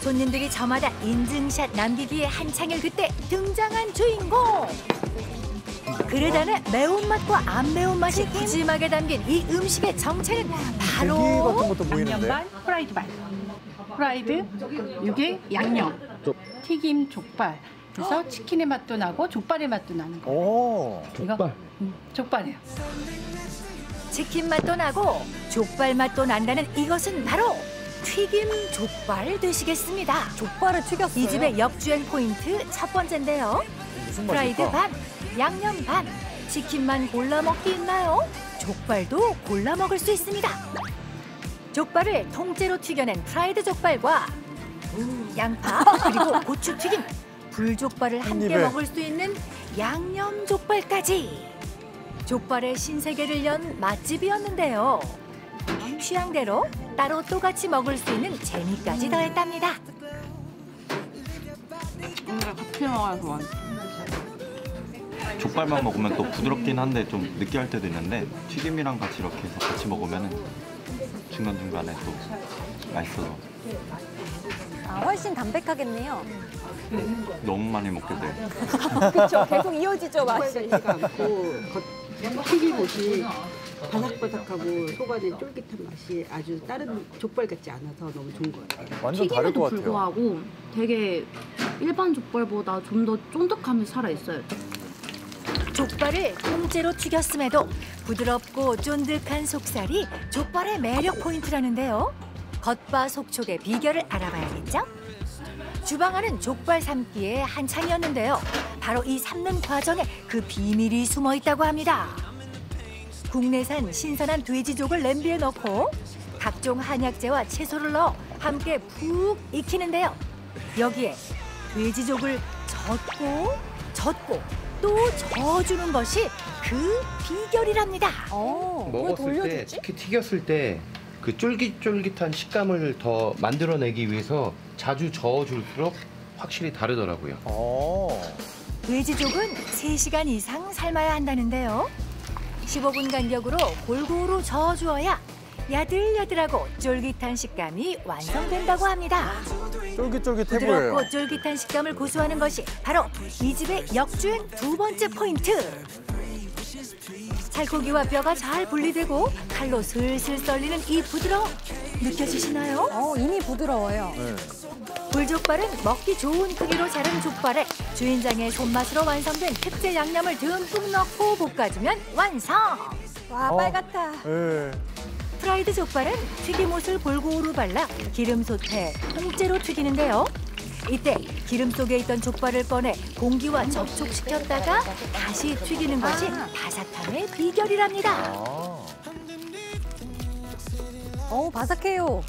손님들이 저마다 인증샷 남기기에 한창일 그때 등장한 주인공. 그릇 안에 매운맛과 안 매운맛이 푸짐하게 담긴 이 음식의 정체는 바로. 양념 반, 프라이드 반. 프라이드, 이게 양념, 쪽- 튀김 족발. 그래서 치킨의 맛도 나고 족발의 맛도 나는 거. 오. 족발? 음, 족발이에요. 치킨 맛도 나고 족발 맛도 난다는 이것은 바로 튀김 족발 되시겠습니다. 족발을 튀겼어요. 이 집의 역주행 포인트 첫 번째인데요. 무슨 프라이드 맛일까? 반, 양념 반, 치킨만 골라 먹기 있나요? 족발도 골라 먹을 수 있습니다. 족발을 통째로 튀겨낸 프라이드 족발과 양파 그리고 고추 튀김, 불족발을 한 함께 입에. 먹을 수 있는 양념 족발까지. 족발의 신세계를 연 맛집이었는데요. 취향대로 따로 또 같이 먹을 수 있는 재미까지 더했답니다. 뭔가 같이 먹어서 좋아. 족발만 먹으면 또 부드럽긴 한데 좀 느끼할 때도 있는데 튀김이랑 같이 이렇게 해서 같이 먹으면 중간중간에 또 맛있어져. 아, 훨씬 담백하겠네요. 너무 많이 먹게 돼. 그렇죠. 계속 이어지죠 맛이. 튀김옷이 바삭바삭하고 속 안에 쫄깃한 맛이 아주 다른 족발 같지 않아서 너무 좋은 것 같아요. 완전 다를 것 튀김에도 같아요. 불구하고 되게 일반 족발보다 좀 더 쫀득함이 살아있어요. 족발을 통째로 튀겼음에도 부드럽고 쫀득한 속살이 족발의 매력 포인트라는데요. 겉바 속촉의 비결을 알아봐야겠죠? 주방 안은 족발 삶기에 한창이었는데요. 바로 이 삶는 과정에 그 비밀이 숨어 있다고 합니다. 국내산 신선한 돼지족을 냄비에 넣고 각종 한약재와 채소를 넣어 함께 푹 익히는데요. 여기에 돼지족을 젓고 젓고 또 저어주는 것이 그 비결이랍니다. 어, 왜 먹었을 때? 특히 튀겼을 때 그 쫄깃쫄깃한 식감을 더 만들어내기 위해서 자주 저어줄수록 확실히 다르더라고요. 오. 돼지족은 3시간 이상 삶아야 한다는데요. 15분 간격으로 골고루 저어주어야 야들야들하고 쫄깃한 식감이 완성된다고 합니다. 쫄깃쫄깃해 보여요. 부드럽고 쫄깃한 식감을 고수하는 것이 바로 이 집의 역주행 두 번째 포인트. 살코기와 뼈가 잘 분리되고 칼로 슬슬 썰리는 이 부드러움 느껴지시나요? 어, 이미 부드러워요. 네. 불족발은 먹기 좋은 크기로 자른 족발에 주인장의 손맛으로 완성된 특제 양념을 듬뿍 넣고 볶아주면 완성! 와, 어. 빨갛다. 예. 프라이드 족발은 튀김옷을 골고루 발라 기름 솥에 통째로 튀기는데요. 이때 기름 속에 있던 족발을 꺼내 공기와 접촉시켰다가 다시 튀기는 것이 바삭함의 비결이랍니다. 아. 어, 바삭해요.